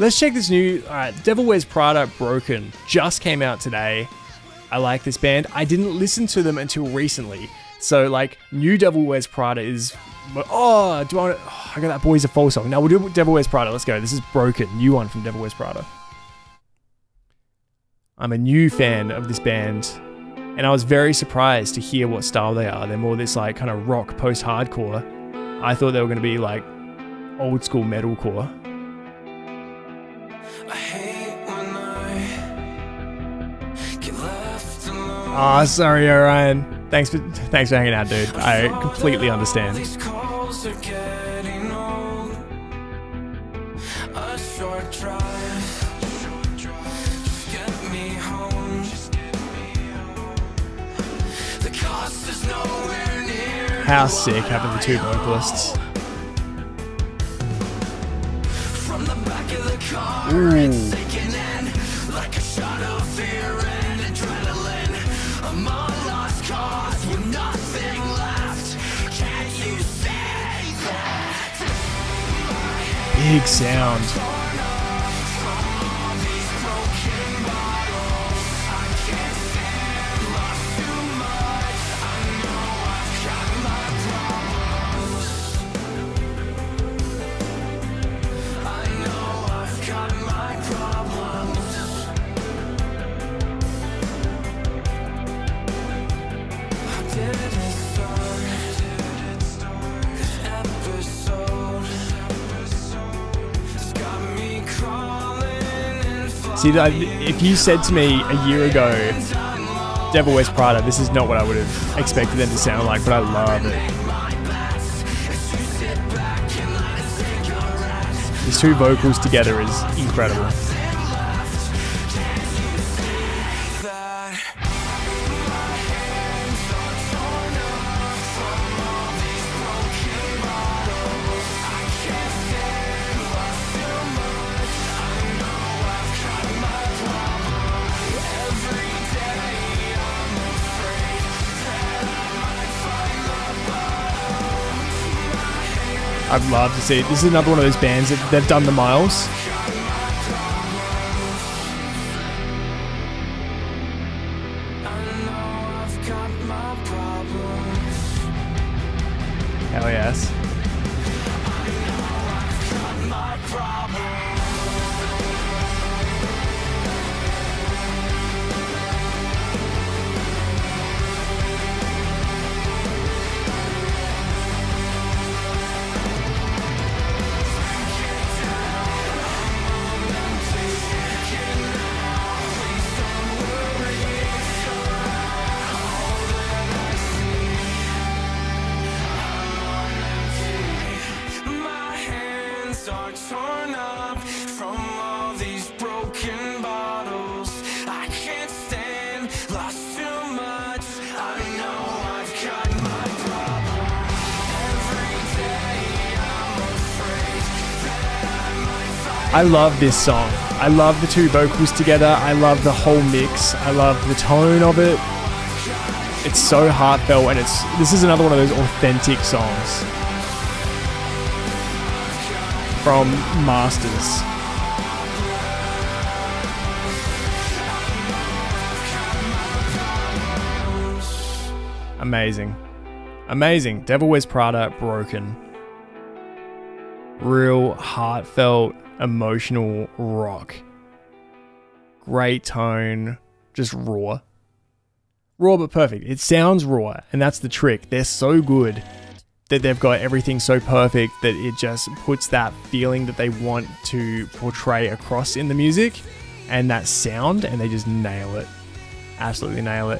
Let's check this new. Right, Devil Wears Prada Broken just came out today. I like this band. I didn't listen to them until recently. So, like, new Devil Wears Prada is. Oh, do I want to. Oh, I got that Boys of Fall song. Now we'll do Devil Wears Prada. Let's go. This is Broken, new one from Devil Wears Prada. I'm a new fan of this band, and I was very surprised to hear what style they are. They're more this, like, kind of rock post hardcore. I thought they were going to be, like, old school metalcore. Ah, oh, sorry, Orion. Thanks for thanks for hanging out, dude. I completely understand. How sick having the two vocalists. Ooh. Big sound. See, if you said to me a year ago, Devil Wears Prada, this is not what I would have expected them to sound like, but I love it. These two vocals together is incredible. I'd love to see it. This is another one of those bands that they've done the miles. Hell yes. I love this song. I love the two vocals together. I love the whole mix. I love the tone of it. It's so heartfelt and it's this is another one of those authentic songs from Masters. Amazing. Amazing. Devil Wears Prada, Broken. Real heartfelt emotional rock. Great tone, just raw. Raw but perfect. It sounds raw, and that's the trick. They're so good that they've got everything so perfect that it just puts that feeling that they want to portray across in the music and that sound, and they just nail it. Absolutely nail it.